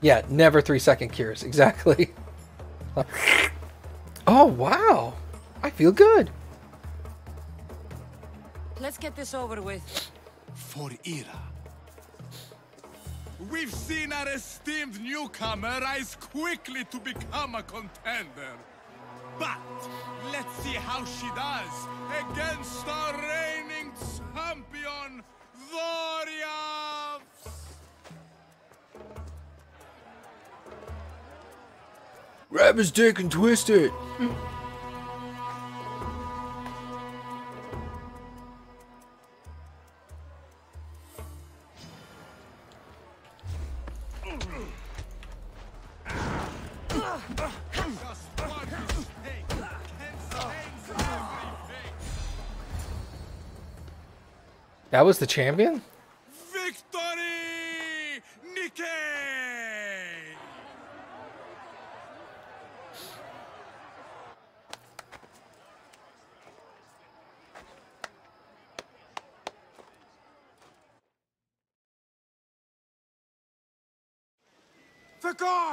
Yeah, never three second cures. Exactly. oh, wow. I feel good. Let's get this over with. For Ira. We've seen our esteemed newcomer rise quickly to become a contender. But let's see how she does against our reigning champion, Zoria. Grab his dick and twist it. That was the champion?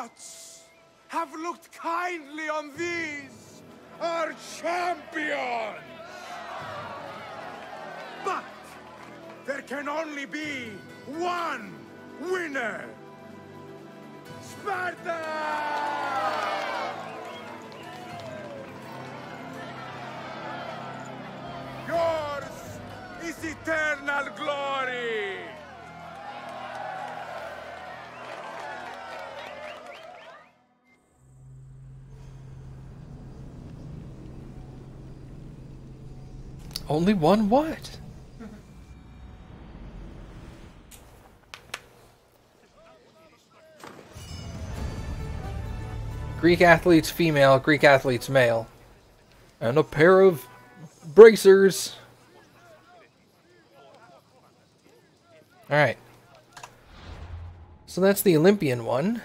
Gods have looked kindly on these, our champions! But there can only be one winner! Sparta! Yours is eternal glory! Only one what? Greek athletes female, Greek athletes male. And a pair of bracers. Alright. So that's the Olympian one.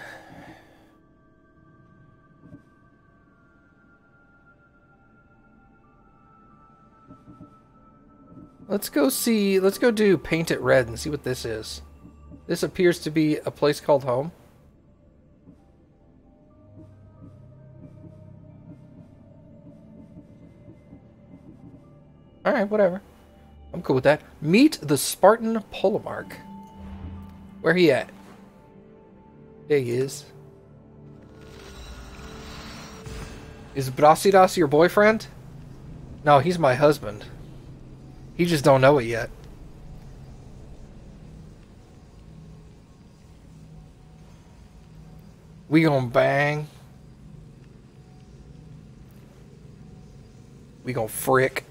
Let's go see. Let's go do paint it red and see what this is. This appears to be a place called home. Alright, whatever. I'm cool with that. Meet the Spartan Polemarch. Where he at? There he is. Is Brasidas your boyfriend? No, he's my husband. You just don't know it yet. We gonna bang. We gonna frick.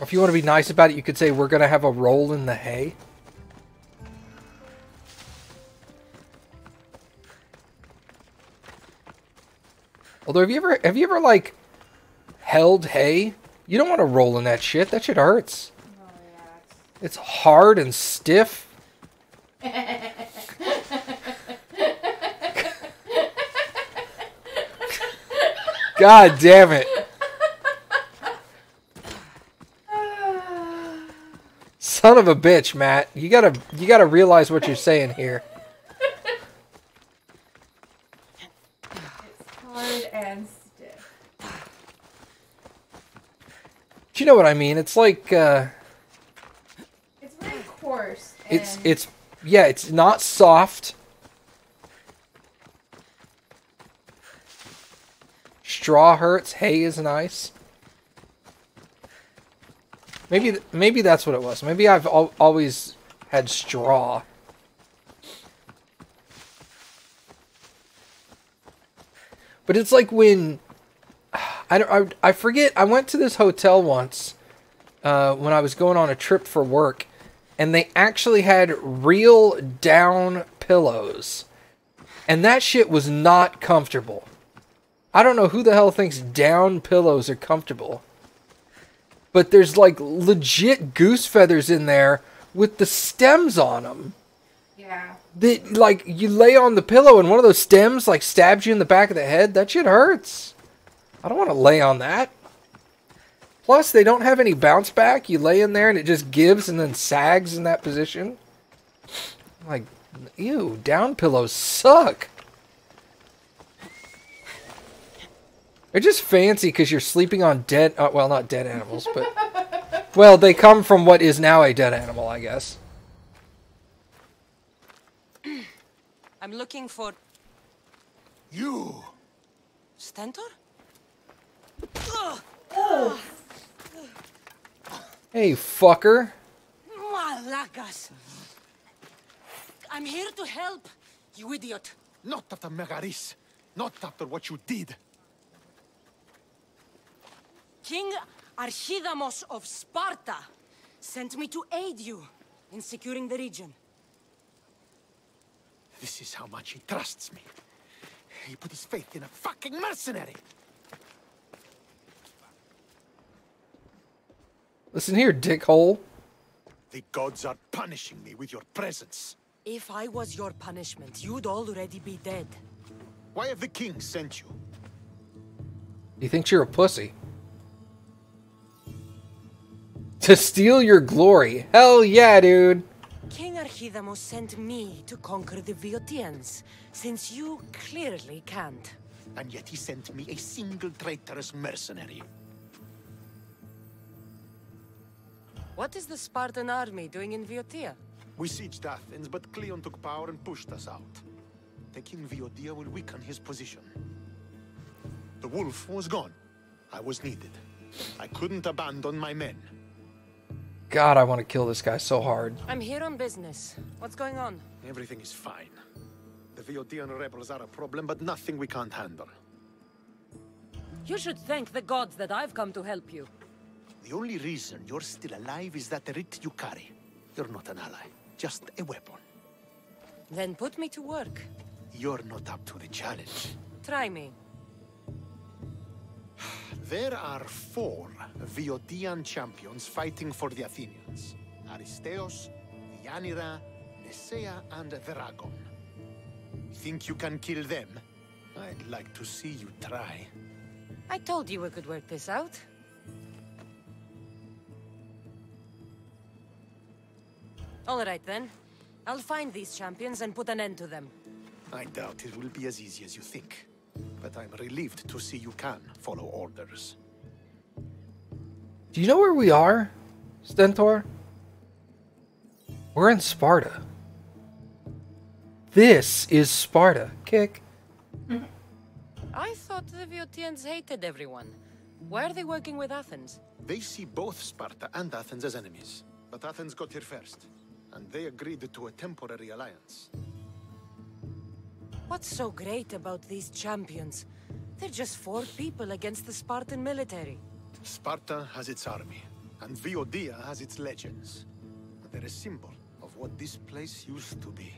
If you want to be nice about it, you could say we're gonna have a roll in the hay. Although have you ever have you ever like held hay? You don't want to roll in that shit. That shit hurts. Oh, yeah. It's hard and stiff. God damn it. Son of a bitch, Matt. You gotta you gotta realize what you're saying here. It's hard and stiff. Do you know what I mean? It's like uh It's very coarse. it's it's yeah, it's not soft. Straw hurts, hay is nice. Maybe maybe that's what it was. Maybe I've al- always had straw. But it's like when I I, I forget I went to this hotel once uh, when I was going on a trip for work and they actually had real down pillows. And that shit was not comfortable. I don't know who the hell thinks down pillows are comfortable. But there's like legit goose feathers in there with the stems on them. yeah. That like you lay on the pillow and one of those stems like stabs you in the back of the head. That shit hurts. I don't want to lay on that. Plus, they don't have any bounce back. You lay in there and it just gives and then sags in that position. Like, ew, down pillows suck. They're just fancy because you're sleeping on dead, uh, well, not dead animals, but, well, they come from what is now a dead animal, I guess. I'm looking for You! Stentor? Hey, fucker. Malagas! I'm here to help, you idiot. Not after Megaris. Not after what you did. King Archidamos of Sparta sent me to aid you in securing the region. This is how much he trusts me. He put his faith in a fucking mercenary. Listen here, dickhole. The gods are punishing me with your presence. If I was your punishment, you'd already be dead. Why have the king sent you? He thinks you're a pussy. To steal your glory. Hell yeah, dude. King Archidamos sent me to conquer the Viotians, since you clearly can't. And yet he sent me a single traitorous mercenary. What is the Spartan army doing in Viotia? We sieged Athens, but Cleon took power and pushed us out. Taking Viotia will weaken his position. The wolf was gone. I was needed. I couldn't abandon my men. God, I want to kill this guy so hard. I'm here on business. What's going on? Everything is fine. The Viotian rebels are a problem, but nothing we can't handle. You should thank the gods that I've come to help you. The only reason you're still alive is that writ you carry. You're not an ally, just a weapon. Then put me to work. You're not up to the challenge. Try me. There are four Viotian champions fighting for the Athenians. Aristeos, Ianira, Nesea, and Drakon. Think you can kill them? I'd like to see you try. I told you we could work this out. All right then. I'll find these champions and put an end to them. I doubt it will be as easy as you think. But I'm relieved to see you can follow orders. Do you know where we are, Stentor? We're in Sparta. This is Sparta. Kick. I thought the Viotians hated everyone. Why are they working with Athens? They see both Sparta and Athens as enemies. But Athens got here first, and they agreed to a temporary alliance. What's so great about these champions? They're just four people against the Spartan military. Sparta has its army, and Viotia has its legends. They're a symbol of what this place used to be.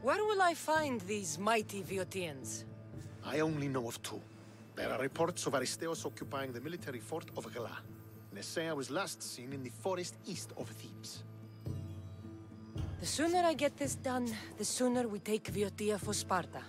Where will I find these mighty Viotians? I only know of two. There are reports of Aristeos occupying the military fort of Gla. Nesea was last seen in the forest east of Thebes. The sooner I get this done, the sooner we take Viotia for Sparta.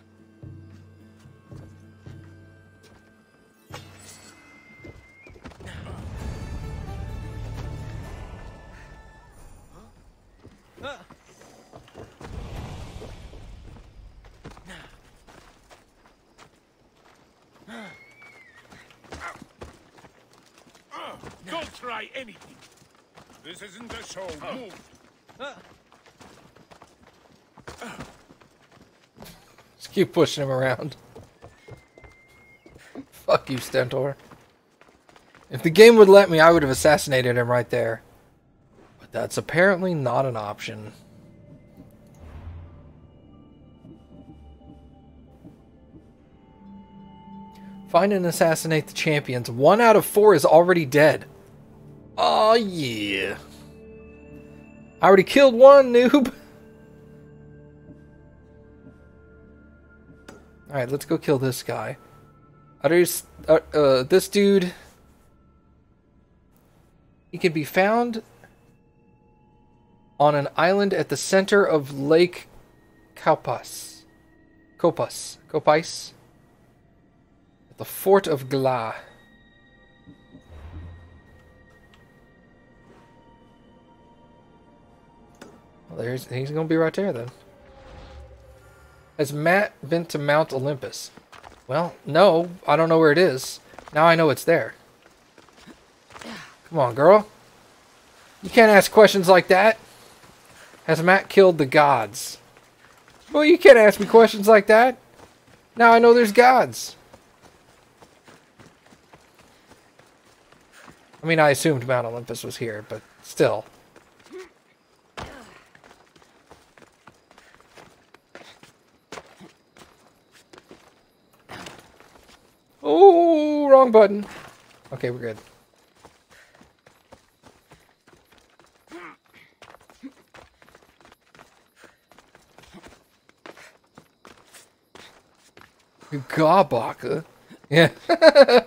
Isn't a show. Oh. Move. Just keep pushing him around. Fuck you, Stentor. If the game would let me, I would have assassinated him right there. But that's apparently not an option. Find and assassinate the champions. One out of four is already dead. Oh yeah. I already killed one, noob. Alright, let's go kill this guy. Others, uh, uh, this dude. He can be found on an island at the center of Lake Kaupas. Kopas. Kopais? The Fort of Gla. There's he's gonna be right there then. Has Matt been to Mount Olympus? Well, no, I don't know where it is. Now I know it's there. Come on, girl. You can't ask questions like that. Has Matt killed the gods? Well, you can't ask me questions like that. Now I know there's gods. I mean, I assumed Mount Olympus was here, but still. Oh, wrong button. Okay, we're good. Garbaka. Yeah.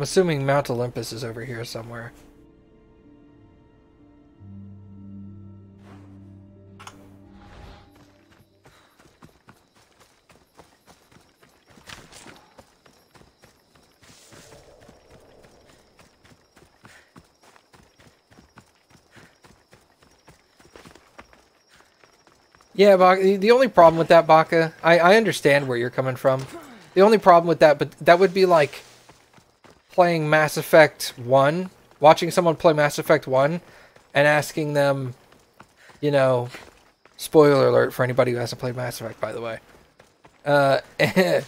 I'm assuming Mount Olympus is over here somewhere. Yeah, Baka, the- only problem with that, Baka, I, I understand where you're coming from. The only problem with that, but that would be like playing Mass Effect 1, watching someone play Mass Effect 1, and asking them, you know, spoiler alert for anybody who hasn't played Mass Effect, by the way. Uh,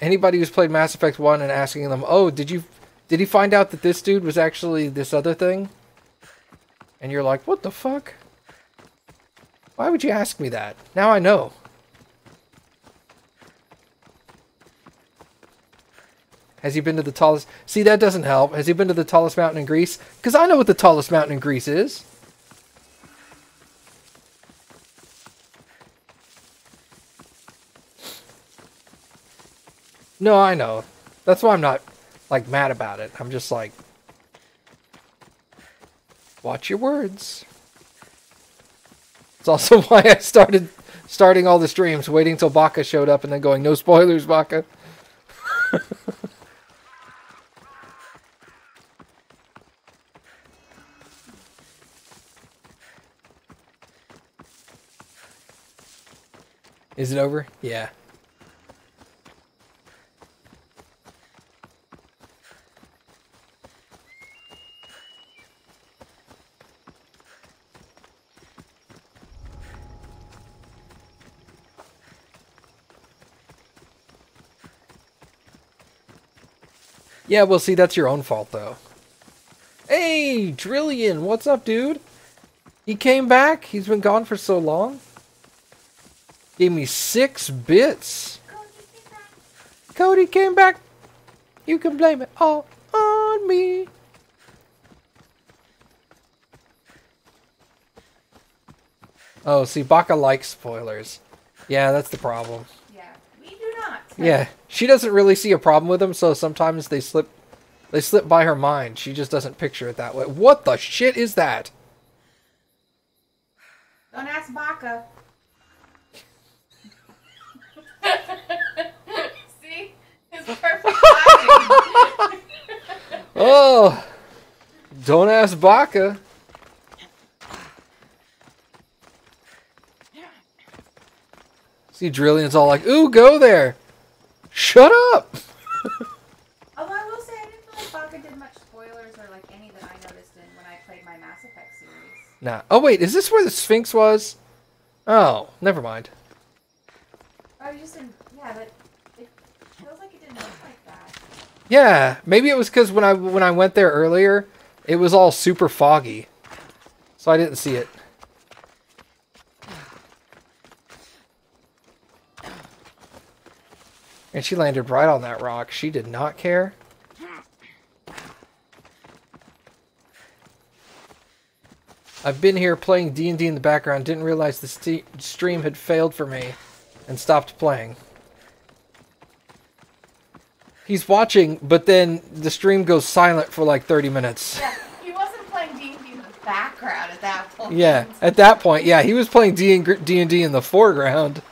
anybody who's played Mass Effect 1 and asking them, oh, did you, did he find out that this dude was actually this other thing? And you're like, what the fuck? Why would you ask me that? Now I know. Has he been to the tallest? See, that doesn't help. Has he been to the tallest mountain in Greece? Because I know what the tallest mountain in Greece is. No, I know. That's why I'm not, like, mad about it. I'm just like, watch your words. It's also why I started starting all the streams, waiting till Baka showed up and then going, no spoilers, Baka. Is it over? Yeah. Yeah, well, see, that's your own fault, though. Hey, Trillion, what's up, dude? He came back? He's been gone for so long? Gave me six bits. Cody came back. You can blame it all on me. Oh, see, Baka likes spoilers. Yeah, that's the problem. Yeah, we do not. Yeah, she doesn't really see a problem with them, so sometimes they slip they slip by her mind. She just doesn't picture it that way. What the shit is that? Don't ask Baka. See? It's perfect timing. Oh, don't ask Baka. See, Drillion's all like, "Ooh, go there." Shut up. Although I will say, I didn't feel like Baka did much spoilers or like any that I noticed in when I played my Mass Effect series. Nah. Oh wait, is this where the Sphinx was? Oh, never mind. I was just in, yeah, but it feels like it didn't look like that. Yeah, maybe it was because when I when I went there earlier, it was all super foggy, so I didn't see it. And she landed right on that rock. She did not care. I've been here playing D&D in the background, didn't realize the st stream had failed for me, and stopped playing. he's watching, but then the stream goes silent for like 30 minutes. Yeah, he wasn't playing D and D in the background at that point. Yeah, at that point, yeah, he was playing D and D in the foreground.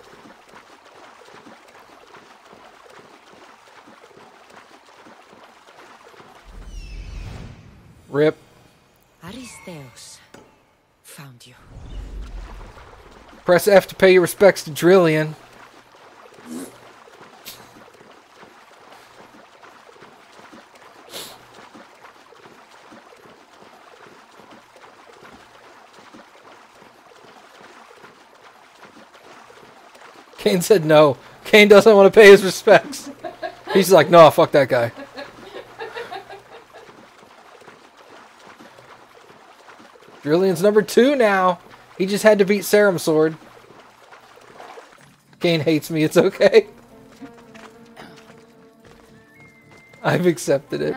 Rip. Aristeus. Found you. Press F to pay your respects to Drillian. Kane said no. Kane doesn't want to pay his respects. He's like, no, fuck that guy. Drillian's number two now. He just had to beat Serum Sword. Kane hates me, it's okay. I've accepted it.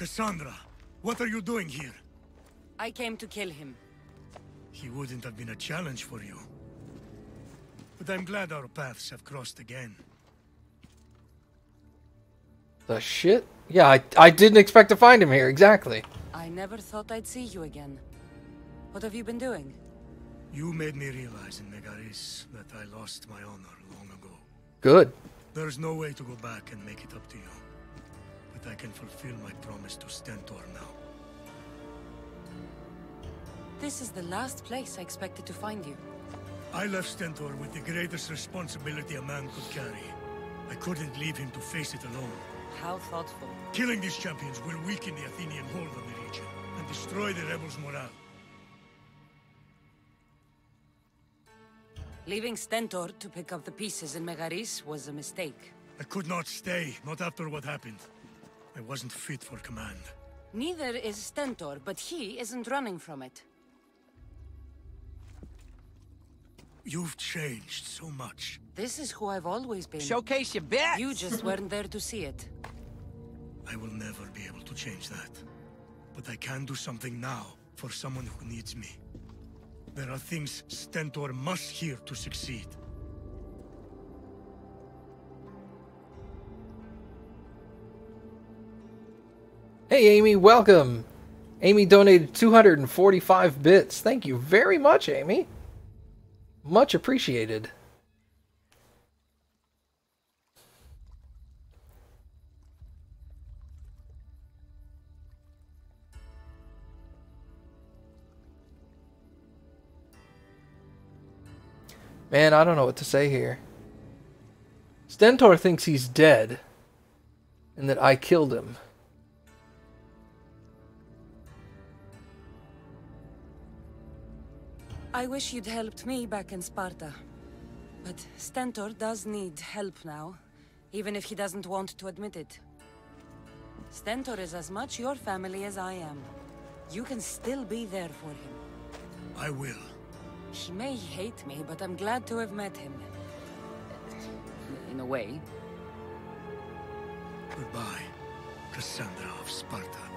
Kassandra, what are you doing here? I came to kill him. He wouldn't have been a challenge for you. But I'm glad our paths have crossed again. the shit? Yeah, I, I didn't expect to find him here, exactly. I never thought I'd see you again. What have you been doing? You made me realize in Megaris that I lost my honor long ago. Good. There's no way to go back and make it up to you. But I can fulfill my promise to Stentor now. This is the last place I expected to find you. I left Stentor with the greatest responsibility a man could carry. I couldn't leave him to face it alone. How thoughtful. Killing these champions will weaken the Athenian hold on the region and destroy the rebels' morale. Leaving Stentor to pick up the pieces in Megaris was a mistake. I could not stay, not after what happened. I wasn't fit for command. Neither is Stentor, but he isn't running from it. You've changed so much. This is who I've always been. Showcase your bits. You just weren't there to see it. I will never be able to change that. But I can do something now for someone who needs me. There are things Stentor must hear to succeed. Hey, Amy, welcome. Amy donated 245 bits. Thank you very much, Amy. Much appreciated. Man, I don't know what to say here. Stentor thinks he's dead and that I killed him. I wish you'd helped me back in Sparta. But Stentor does need help now, even if he doesn't want to admit it. Stentor is as much your family as I am. You can still be there for him. I will. He may hate me, but I'm glad to have met him. In a way. Goodbye, Kassandra of Sparta.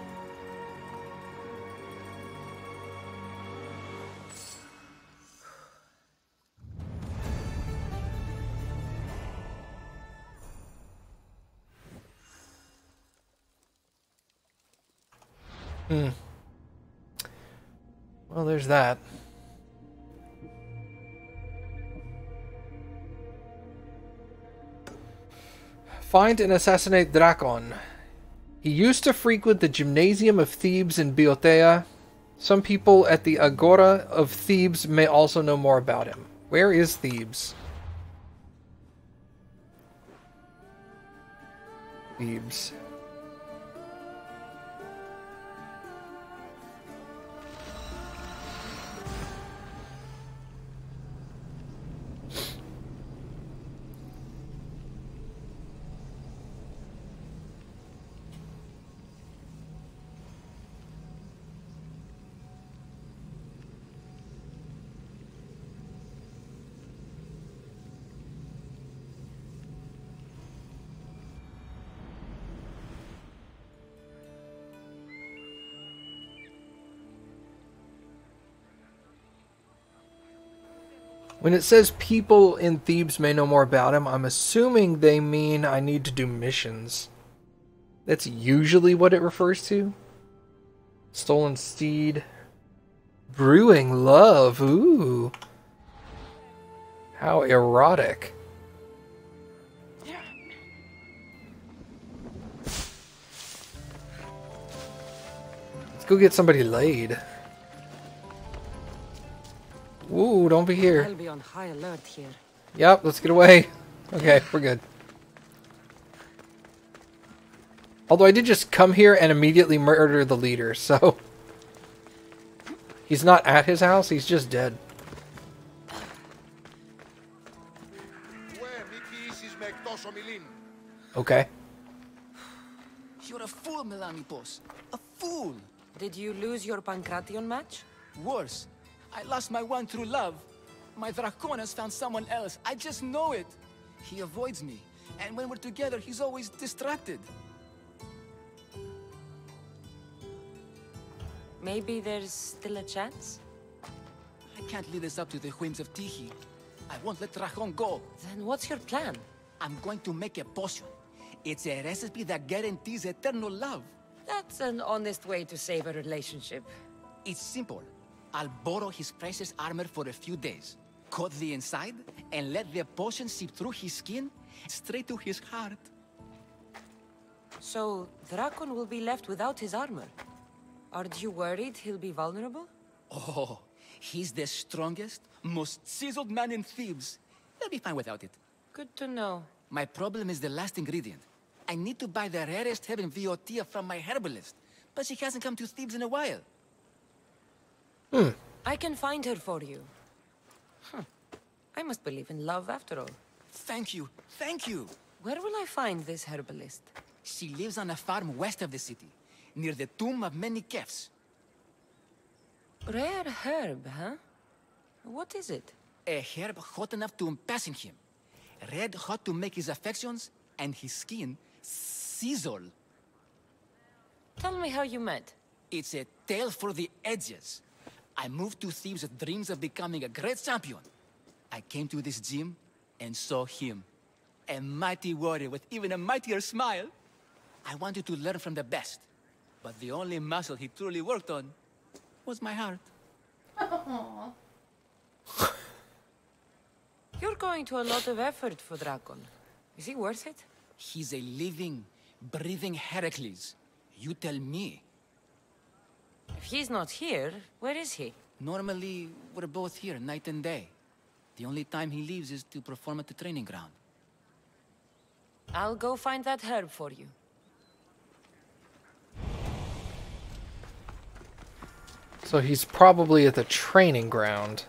Hmm. Well, there's that. Find and assassinate Drakon. He used to frequent the gymnasium of Thebes in Boeotia. Some people at the Agora of Thebes may also know more about him. Where is Thebes? Thebes. When it says people in Thebes may know more about him, I'm assuming they mean I need to do missions. That's usually what it refers to. Stolen steed. Brewing love. Ooh. How erotic. Let's go get somebody laid. Ooh, don't be here. I'll be on high alert here. Yep, let's get away. Okay, we're good. Although I did just come here and immediately murder the leader, so... He's not at his house, he's just dead. Okay. You're a fool, Melanippos. A fool. Did you lose your Pankration match? Worse, I lost my one true love. My Draconis found someone else. I just know it. He avoids me. And when we're together, he's always distracted. Maybe there's still a chance? I can't leave this up to the whims of Tyche. I won't let Drakon go. Then what's your plan? I'm going to make a potion. It's a recipe that guarantees eternal love. That's an honest way to save a relationship. It's simple. I'll borrow his precious armor for a few days, cut the inside, and let the potion seep through his skin straight to his heart. So, Drakon will be left without his armor. Aren't you worried he'll be vulnerable? Oh, he's the strongest, most chiseled man in Thebes. He'll be fine without it. Good to know. My problem is the last ingredient. I need to buy the rarest herb in Viotia from my herbalist, but she hasn't come to Thebes in a while. Hmm. I can find her for you. Huh. I must believe in love after all. Thank you, thank you. Where will I find this herbalist? She lives on a farm west of the city, near the tomb of many Kefs. Rare herb, huh? What is it? A herb hot enough to impassing him. Red hot to make his affections and his skin sizzle. Tell me how you met. It's a tale for the edges. I moved to Thebes with dreams of becoming a great champion. I came to this gym and saw him. A mighty warrior with even a mightier smile. I wanted to learn from the best. But the only muscle he truly worked on was my heart. You're going to a lot of effort for Drakon. Is he worth it? He's a living, breathing Heracles. You tell me. If he's not here, where is he? Normally, we're both here night and day. The only time he leaves is to perform at the training ground. I'll go find that herb for you. So he's probably at the training ground.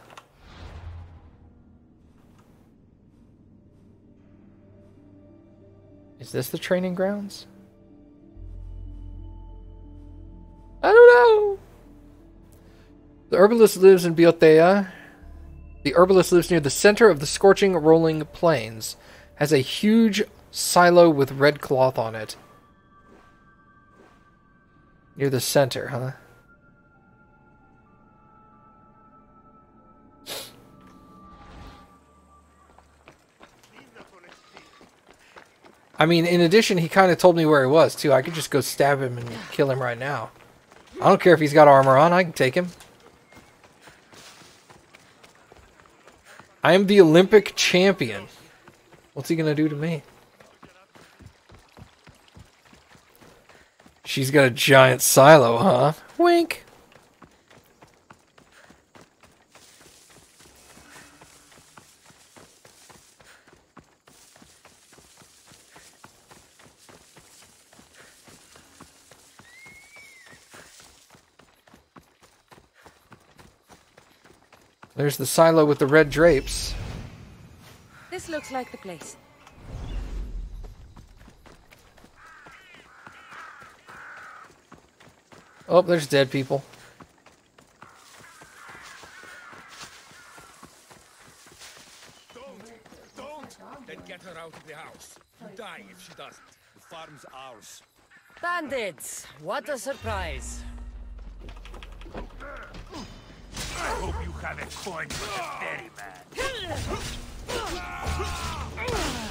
Is this the training grounds? The herbalist lives in Boeotia. The herbalist lives near the center of the scorching rolling plains. Has a huge silo with red cloth on it. Near the center, huh? I mean, in addition, he kind of told me where he was, too. I could just go stab him and kill him right now. I don't care if he's got armor on. I can take him. I am the Olympic champion. What's he to do to me? She's got a giant silo, huh? Wink. There's the silo with the red drapes. This looks like the place. Oh, there's dead people. Don't! Don't! Then get her out of the house. You die if she doesn't. The farm's ours. Bandits! What a surprise! I hope you have a coin for the ferryman.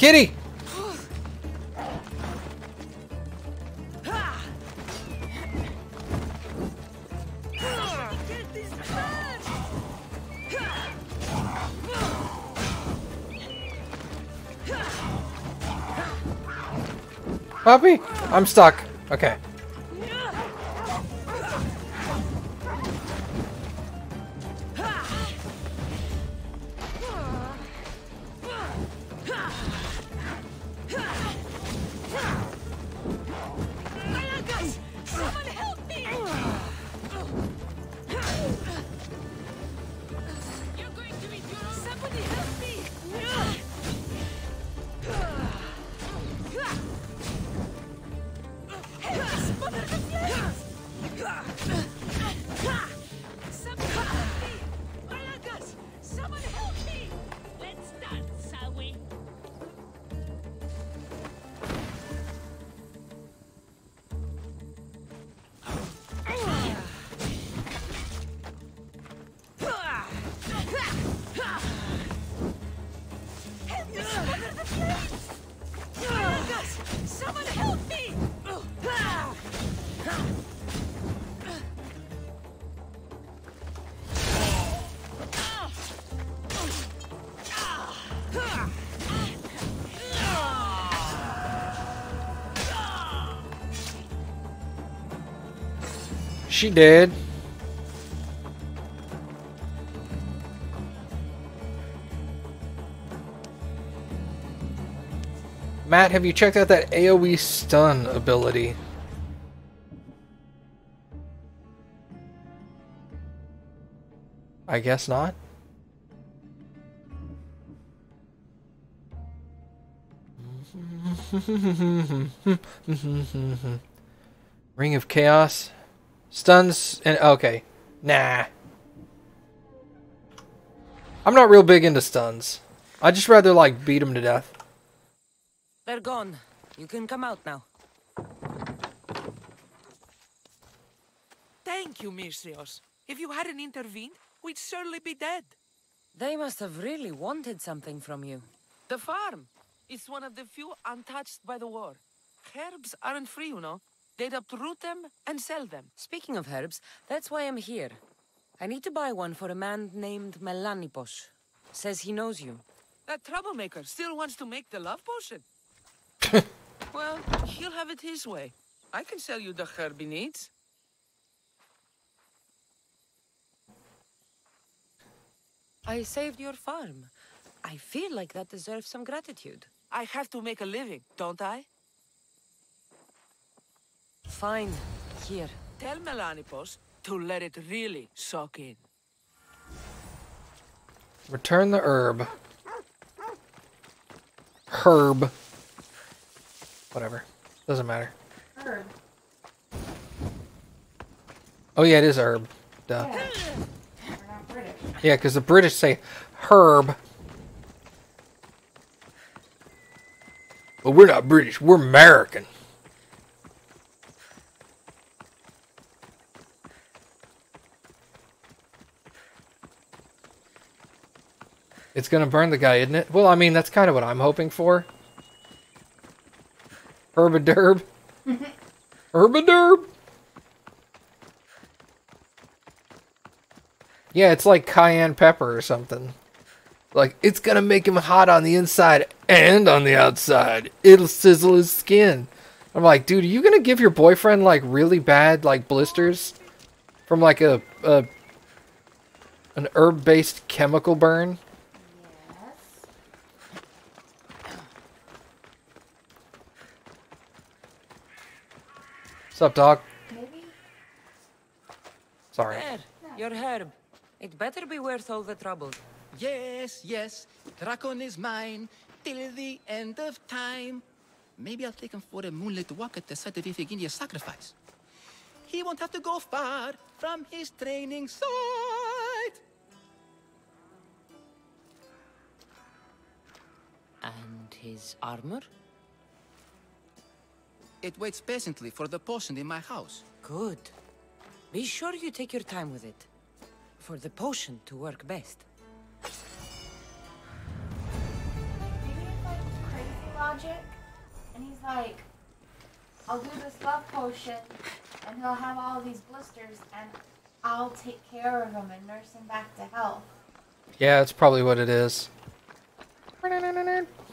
Kitty! Puppy? I'm stuck. Okay. She did. Matt, have you checked out that AoE stun ability? I guess not. Ring of Chaos. Stuns and okay. Nah. I'm not real big into stuns. I just rather like beat them to death. They're gone. You can come out now. Thank you, Misthios. If you hadn't intervened, we'd surely be dead. They must have really wanted something from you. The farm. It's one of the few untouched by the war. Herbs aren't free, you know. They'd uproot them and sell them. Speaking of herbs, that's why I'm here. I need to buy one for a man named Melanippos. Says he knows you. That troublemaker still wants to make the love potion. well, he'll have it his way. I can sell you the herb he needs. I saved your farm. I feel like that deserves some gratitude. I have to make a living, don't I? Fine. Here. Tell Melanippos to let it really soak in. Return the herb. Herb. Whatever. Doesn't matter. Herb. Oh yeah, it is herb. Duh. Yeah. We're not British. Yeah, because the British say herb. But we're not British. We're American. It's gonna burn the guy, isn't it? Well, I mean, that's kind of what I'm hoping for. Herbaderb. Mm-hmm. Herbaderb. Yeah, it's like cayenne pepper or something. Like, it's gonna make him hot on the inside and on the outside. It'll sizzle his skin. I'm like, dude, are you gonna give your boyfriend like really bad like blisters from like a, a an herb-based chemical burn? What's up, dog? Maybe. Sorry. There, your herb. It better be worth all the trouble. Yes, yes, Drakon is mine till the end of time. Maybe I'll take him for a moonlit walk at the site of Iphigenia's sacrifice. He won't have to go far from his training site. And his armor? It waits patiently for the potion in my house. Good. Be sure you take your time with it. For the potion to work best. Maybe it's like crazy logic. And he's like, I'll do this love potion, and he'll have all these blisters, and I'll take care of him and nurse him back to health. Yeah, that's probably what it is.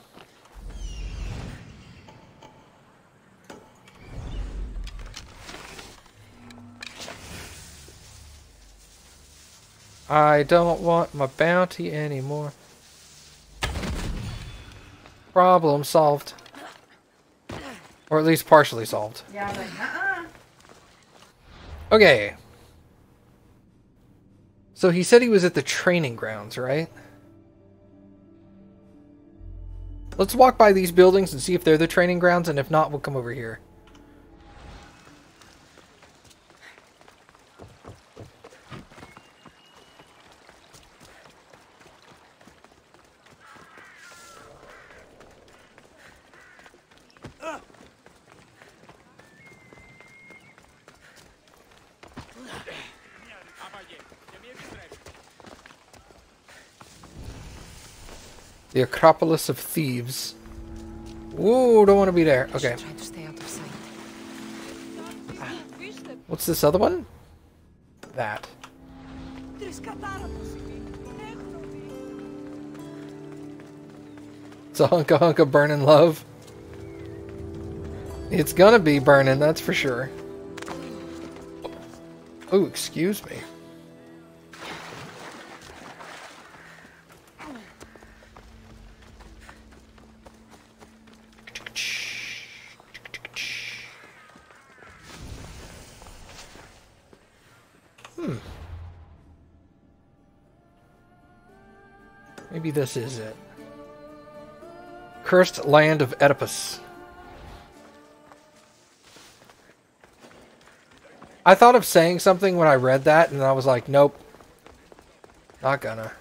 I don't want my bounty anymore. Problem solved. Or at least partially solved. Yeah, was like, uh-uh. Okay. So he said he was at the training grounds, right? Let's walk by these buildings and see if they're the training grounds, and if not, we'll come over here. The Acropolis of Thieves. Ooh, don't want to be there. Okay. Try to stay out of sight. Ah. What's this other one? That. It's a hunka hunka burning love. It's gonna be burning, that's for sure. Oh, excuse me. This is it. Cursed Land of Oedipus. I thought of saying something when I read that, and I was like, nope. Not gonna.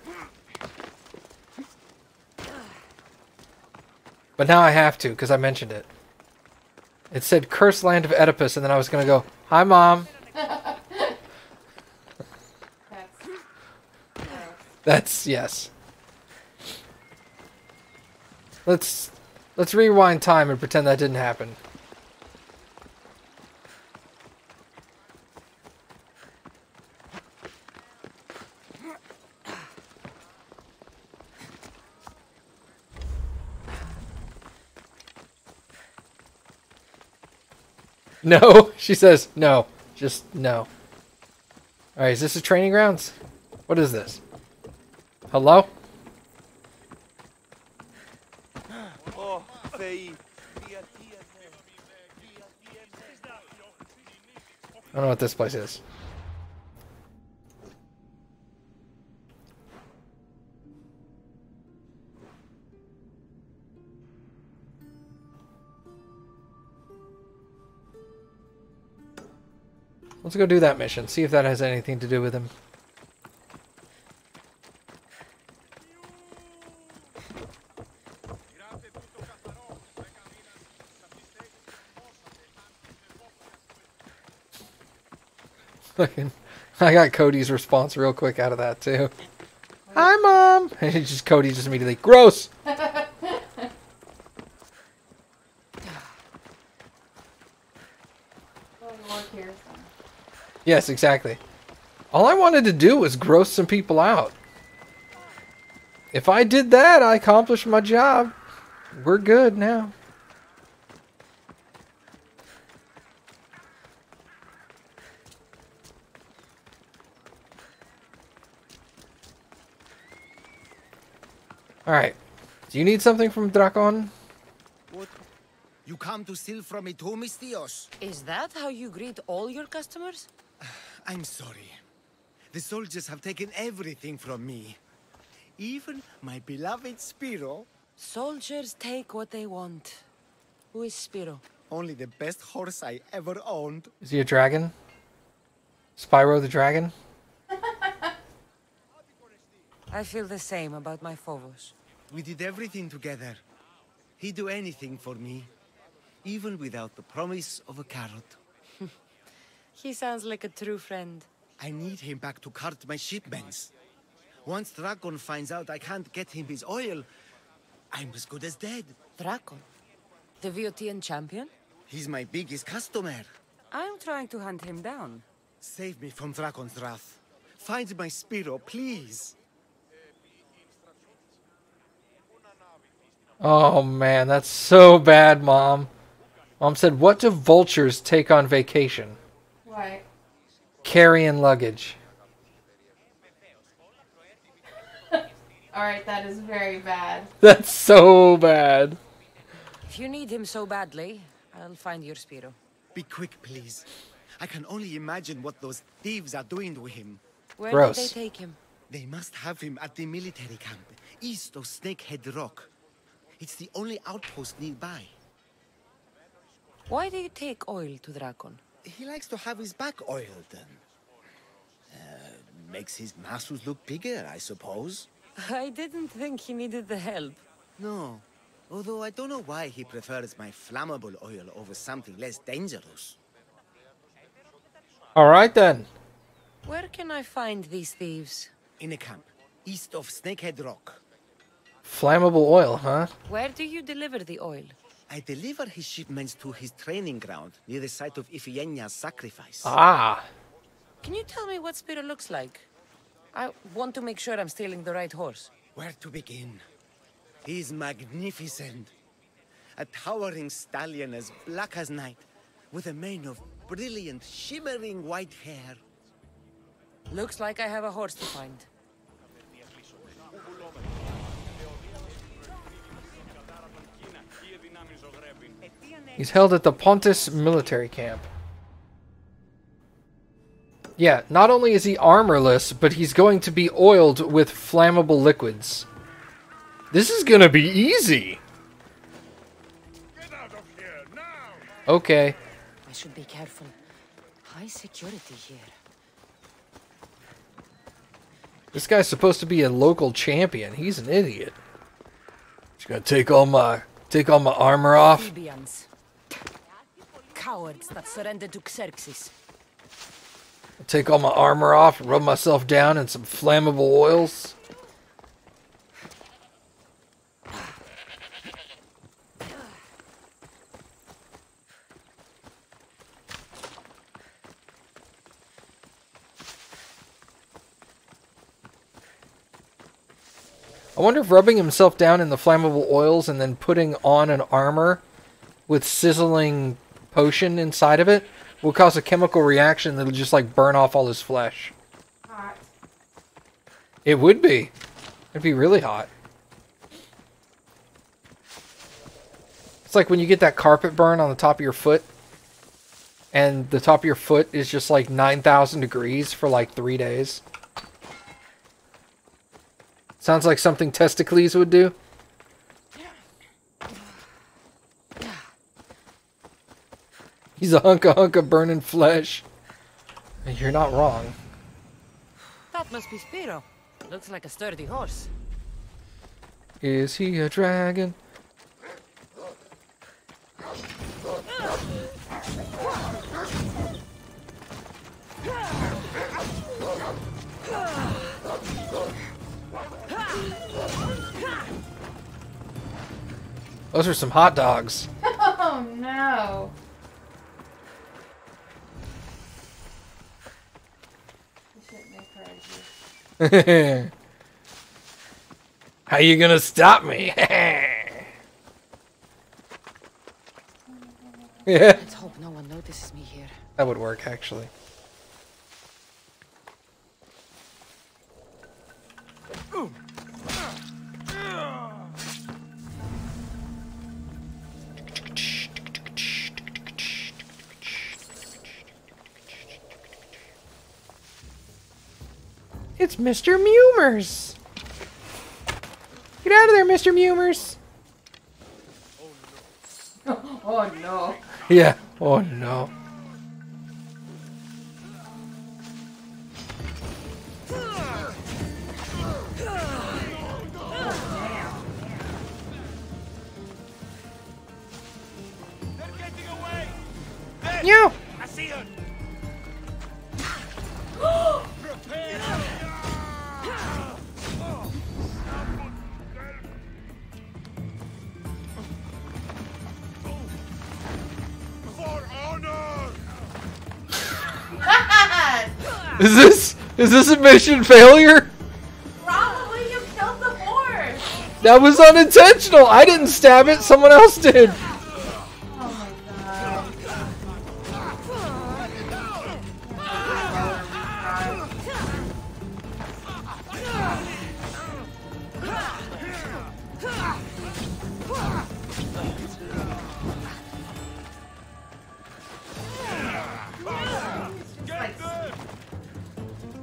But now I have to, because I mentioned it. It said Cursed Land of Oedipus, and then I was gonna go, Hi, Mom. That's yes. Let's, let's rewind time and pretend that didn't happen. No, she says no. Just no. Alright, is this a training grounds? What is this? Hello? I don't know what this place is. Let's go do that mission. See if that has anything to do with him. Fucking, I got Cody's response real quick out of that too. Hi, mom. And just Cody just immediately gross. yes, exactly. All I wanted to do was gross some people out. If I did that, I accomplished my job. We're good now. Do you need something from Drakon? What? You come to steal from me too, Misthios? Is that how you greet all your customers? I'm sorry. The soldiers have taken everything from me. Even my beloved Spiro. Soldiers take what they want. Who is Spiro? Only the best horse I ever owned. Is he a dragon? Spyro the dragon? I feel the same about my Phobos. We did everything together. He'd do anything for me. Even without the promise of a carrot. He sounds like a true friend. I need him back to cart my shipments. Once Drakon finds out I can't get him his oil, I'm as good as dead. Drakon? The Viotian champion? He's my biggest customer. I'm trying to hunt him down. Save me from Drakon's wrath. Find my Spiro, please. Oh man, that's so bad, Mom. Mom said, What do vultures take on vacation? What? Carrying luggage. Alright, that is very bad. That's so bad. If you need him so badly, I'll find your Spiro. Be quick, please. I can only imagine what those thieves are doing to him. Where Gross. did they take him? They must have him at the military camp, east of Snakehead Rock. It's the only outpost nearby. Why do you take oil to Drakon? He likes to have his back oiled. Uh, makes his muscles look bigger, I suppose. I didn't think he needed the help. No. Although I don't know why he prefers my flammable oil over something less dangerous. Alright then. Where can I find these thieves? In a camp, east of Snakehead Rock. Flammable oil, huh? Where do you deliver the oil? I deliver his shipments to his training ground near the site of Iphigenia's sacrifice. Ah. Can you tell me what Spiro looks like? I want to make sure I'm stealing the right horse. Where to begin? He's magnificent. A towering stallion as black as night, with a mane of brilliant, shimmering white hair. Looks like I have a horse to find. He's held at the Pontus military camp. Yeah, not only is he armorless, but he's going to be oiled with flammable liquids. This is gonna be easy. Get out of here now! Okay. I should be careful. High security here. This guy's supposed to be a local champion. He's an idiot. Just gonna take all my take all my armor off. Plebeians. Cowards that surrendered to Xerxes. Take all my armor off, rub myself down in some flammable oils. I wonder if rubbing himself down in the flammable oils and then putting on an armor with sizzling potion inside of it will cause a chemical reaction that'll just like burn off all his flesh. Hot. It would be. It'd be really hot. It's like when you get that carpet burn on the top of your foot, and the top of your foot is just like 9,000 degrees for like three days. Sounds like something Testikles would do. He's a hunk of hunk of burning flesh. You're not wrong. That must be Spiro. Looks like a sturdy horse. Is he a dragon? Those are some hot dogs. Oh no. behind you. How you gonna stop me? yeah, Let's hope no one notices me here. that would work actually. It's Mr. Mumers. Get out of there, Mr. Mumers. Oh no. Yeah. Oh no. Is this is this a mission failure? Probably you killed the horse. That was unintentional. I didn't stab it. Someone else did.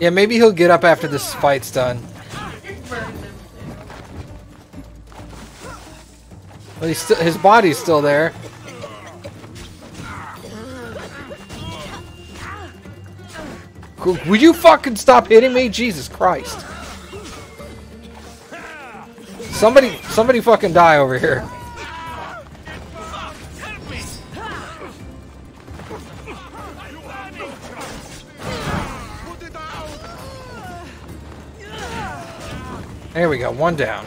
Yeah, maybe he'll get up after this fight's done. He's still, his body's still there. Would you fucking stop hitting me? Jesus Christ. Somebody, somebody fucking die over here. There we go, one down.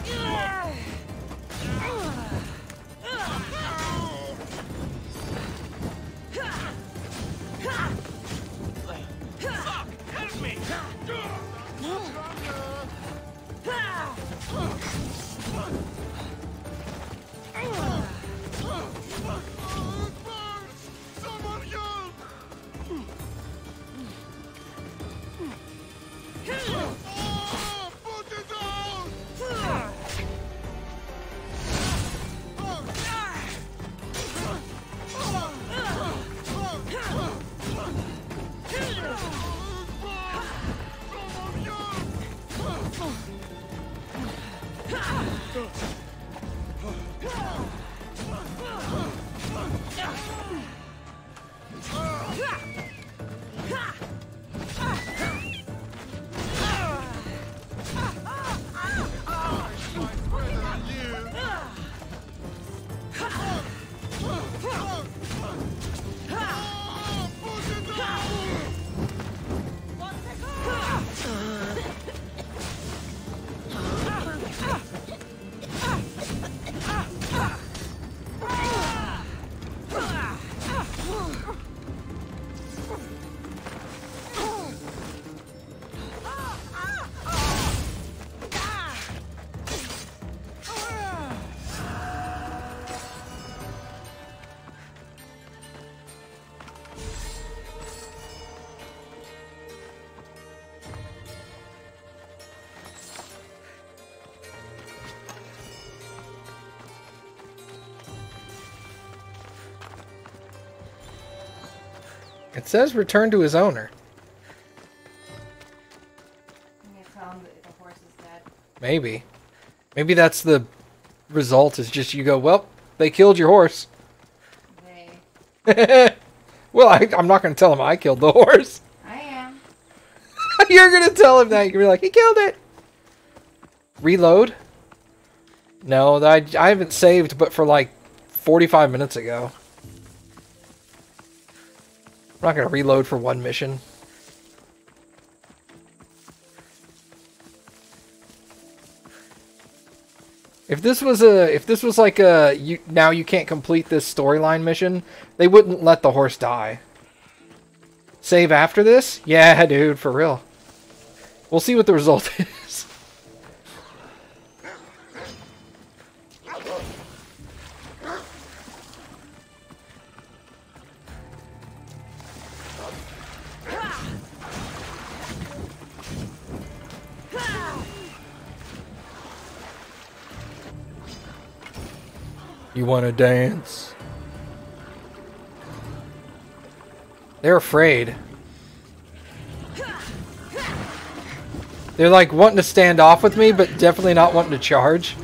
It says return to his owner. And you tell him that the horse is dead. Maybe. Maybe that's the result is just you go, well, they killed your horse. They. well, I, I'm not going to tell him I killed the horse. I am. You're going to tell him that. You're going to be like, he killed it. Reload? No, I, I haven't saved but for like 45 minutes ago. I'm not going to reload for one mission. If this was a, if this was like a, you now you can't complete this storyline mission, they wouldn't let the horse die. Save after this? Yeah, dude, for real. We'll see what the result is. You want to dance? They're afraid. They're like wanting to stand off with me, but definitely not wanting to charge.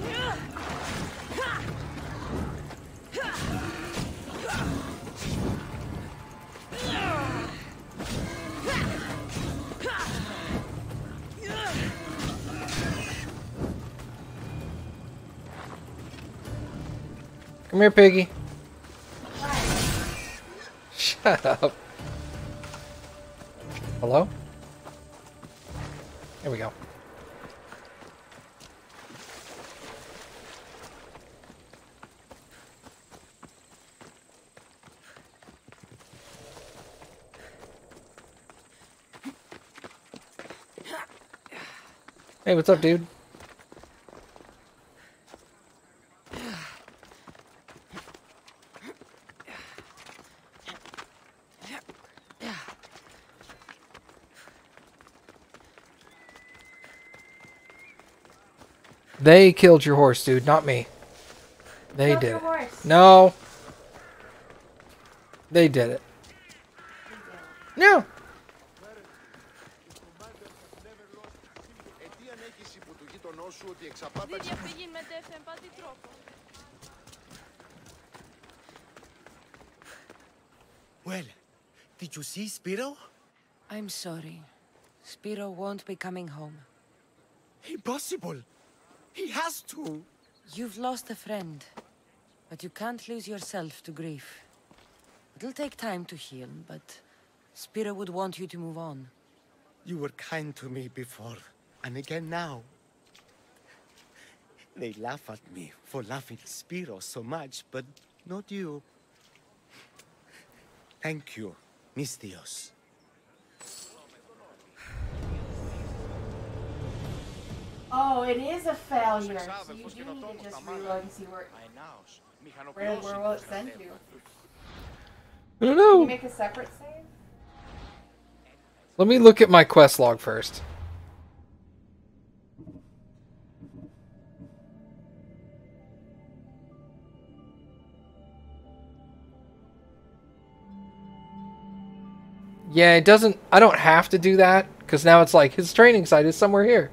Come here, piggy. Shut up. Hello? Here we go. Hey, what's up, dude? They killed your horse, dude, not me. They Killed did your it. horse. No. They did it. No. Well, did you see Spiro? I'm sorry. Spiro won't be coming home. Impossible. He has to. You've lost a friend, but you can't lose yourself to grief. It'll take time to heal, but Spiro would want you to move on. You were kind to me before, and again now. They laugh at me for laughing Spiro so much, but not you. Thank you, Misthios. Oh, it is a failure. So you do need to just reload and see where, where, where will it send you. I don't Can you know. make a separate save? Let me look at my quest log first. Yeah, it doesn't. I don't have to do that because now it's like his training site is somewhere here.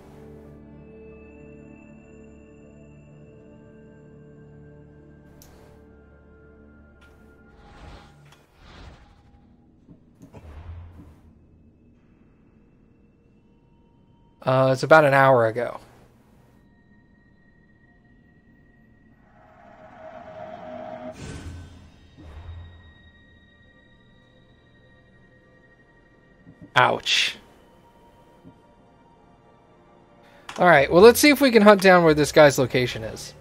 Uh, it's about an hour ago. Ouch. Alright, well, let's see if we can hunt down where this guy's location is.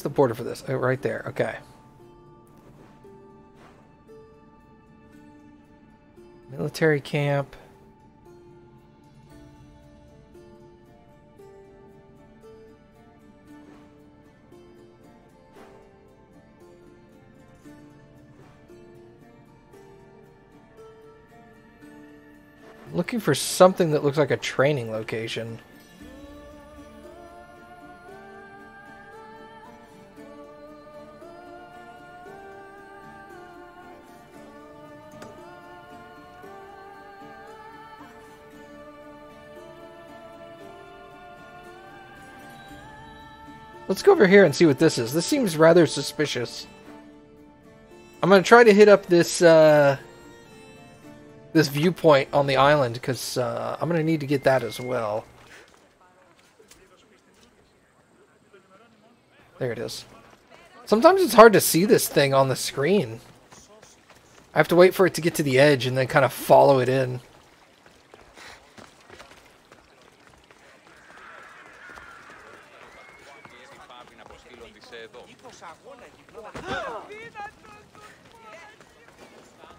Where's the border for this? Oh, right there. Okay. Military camp. Looking for something that looks like a training location. Let's go over here and see what this is. This seems rather suspicious. I'm gonna try to hit up this uh, this viewpoint on the island because uh, I'm gonna need to get that as well. There it is. Sometimes it's hard to see this thing on the screen. I have to wait for it to get to the edge and then kind of follow it in.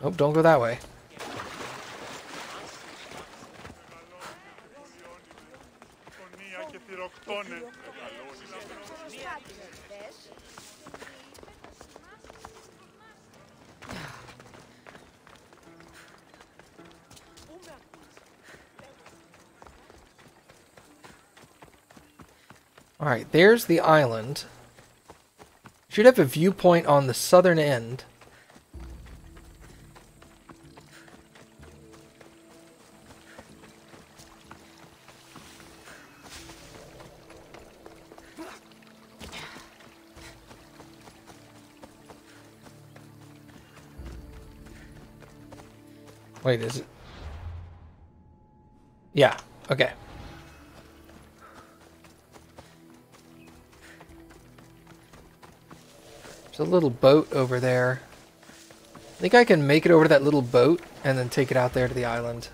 Oh, don't go that way. Alright, there's the island. Should have a viewpoint on the southern end. Wait, is it? Yeah, okay. A little boat over there. I think I can make it over to that little boat and then take it out there to the island.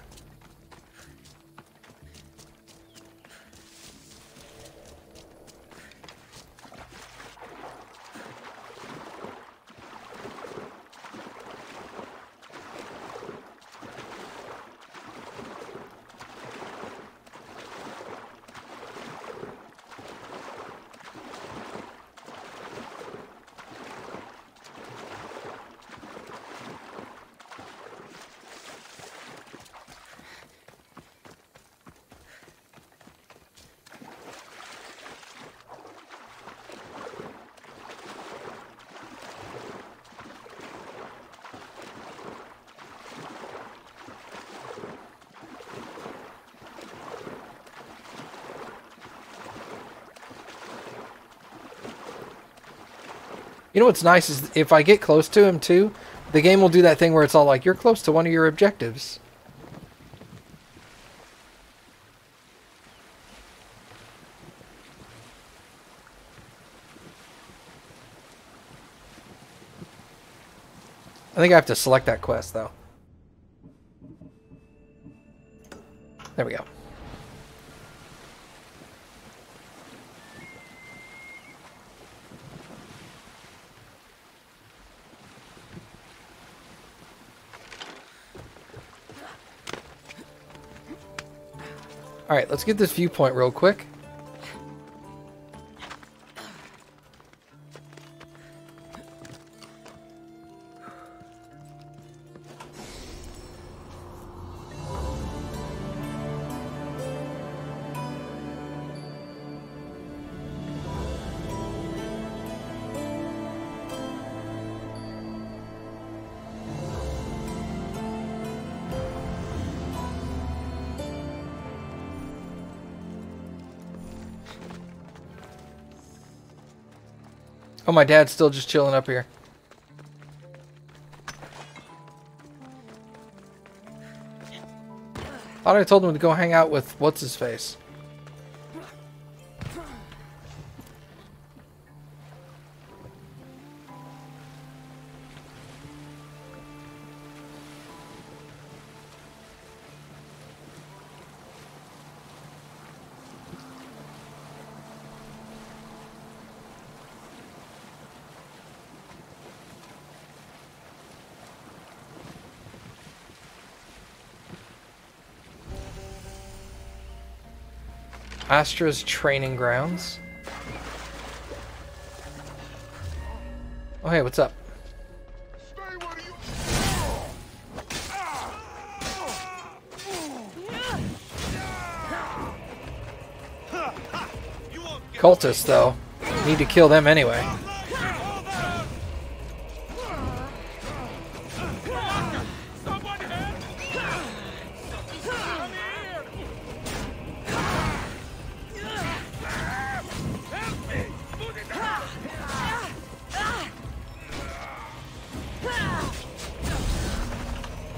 You know what's nice is if I get close to him too, the game will do that thing where it's all like, you're close to one of your objectives. I think I have to select that quest though. There we go. Alright, let's get this viewpoint real quick. My dad's still just chilling up here. Thought I told him to go hang out with what's his face. Astra's training grounds. Oh, hey, what's up? Cultists, though. Need to kill them anyway.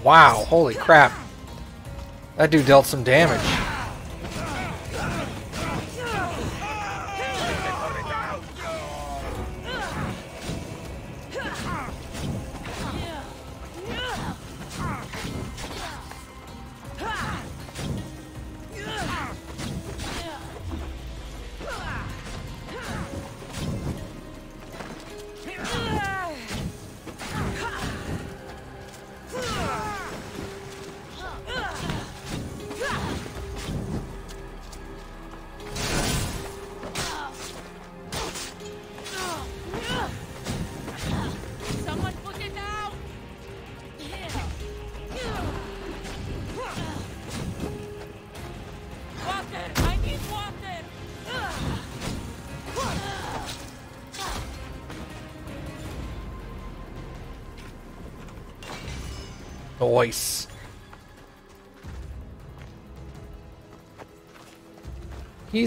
Wow, holy crap. That dude dealt some damage.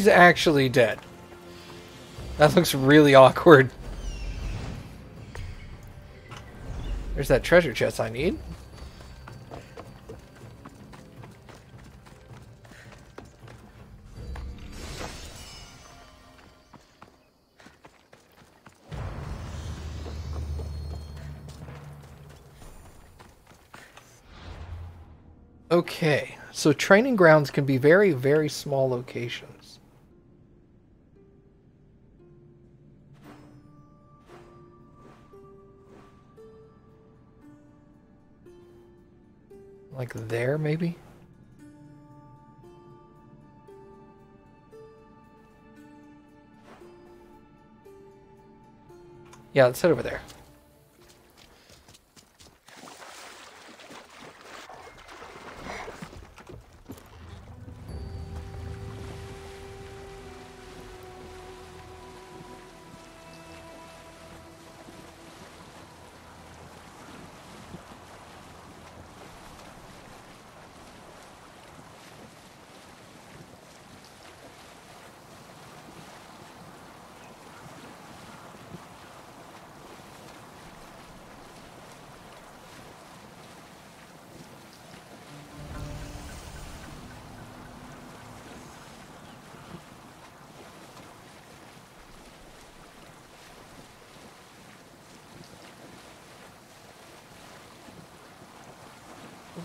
He's actually dead. That looks really awkward. There's that treasure chest I need. Okay, so training grounds can be very, very small locations. Like there, maybe? Yeah, let's head over there.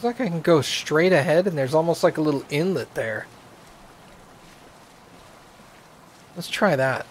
Like I can go straight ahead and there's almost like a little inlet there. Let's try that.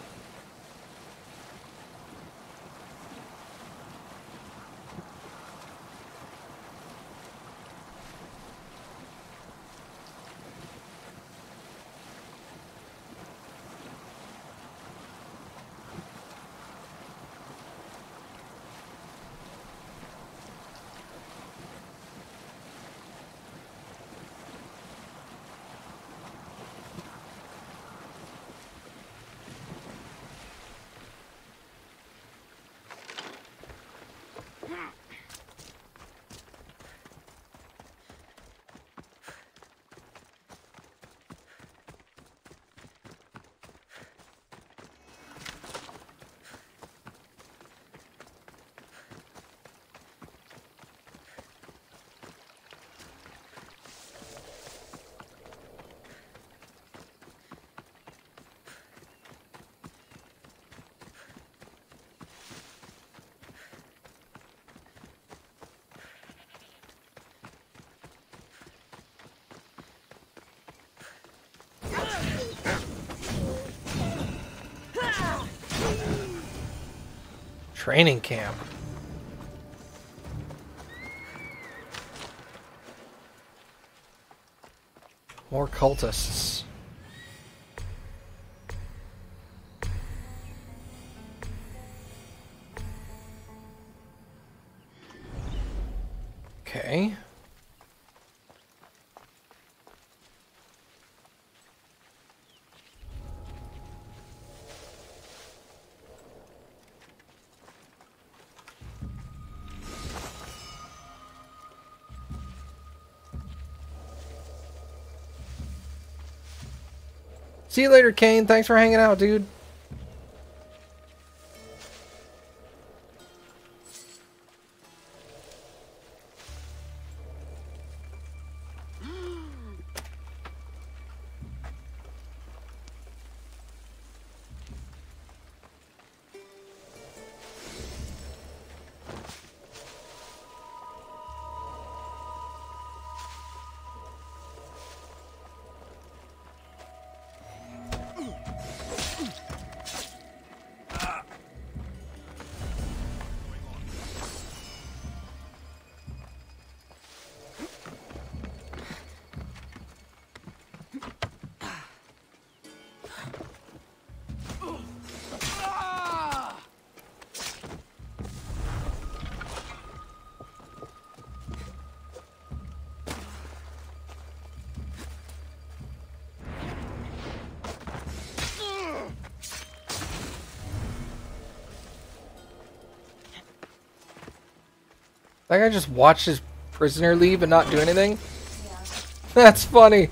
Training camp. More cultists. See you later, Kane. Thanks for hanging out, dude. That guy just watched his prisoner leave and not do anything? That's funny.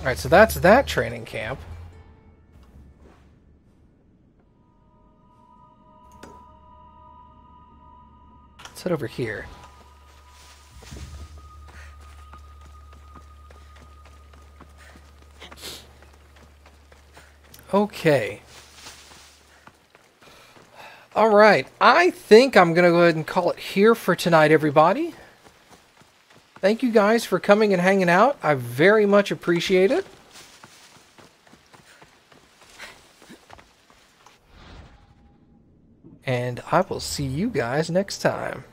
Alright, so that's that training camp. Let's head over here. Okay. All right. I think I'm going to go ahead and call it here for tonight, everybody. Thank you guys for coming and hanging out. I very much appreciate it. And I will see you guys next time.